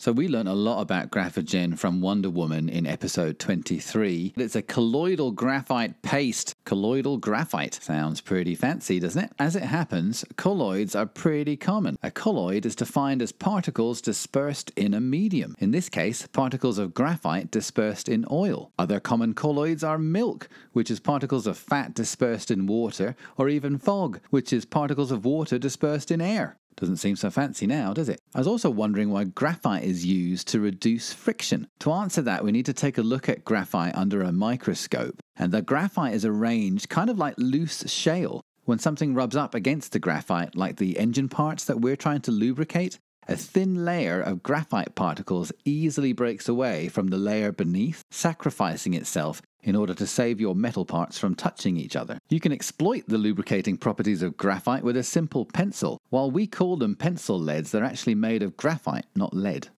So, we learned a lot about graphogen from Wonder Woman in episode 23. It's a colloidal graphite paste. Colloidal graphite. Sounds pretty fancy, doesn't it? As it happens, colloids are pretty common. A colloid is defined as particles dispersed in a medium. In this case, particles of graphite dispersed in oil. Other common colloids are milk, which is particles of fat dispersed in water, or even fog, which is particles of water dispersed in air. Doesn't seem so fancy now, does it? I was also wondering why graphite is used to reduce friction. To answer that, we need to take a look at graphite under a microscope. And the graphite is arranged kind of like loose shale. When something rubs up against the graphite, like the engine parts that we're trying to lubricate, a thin layer of graphite particles easily breaks away from the layer beneath, sacrificing itself in order to save your metal parts from touching each other. You can exploit the lubricating properties of graphite with a simple pencil. While we call them pencil leads, they're actually made of graphite, not lead.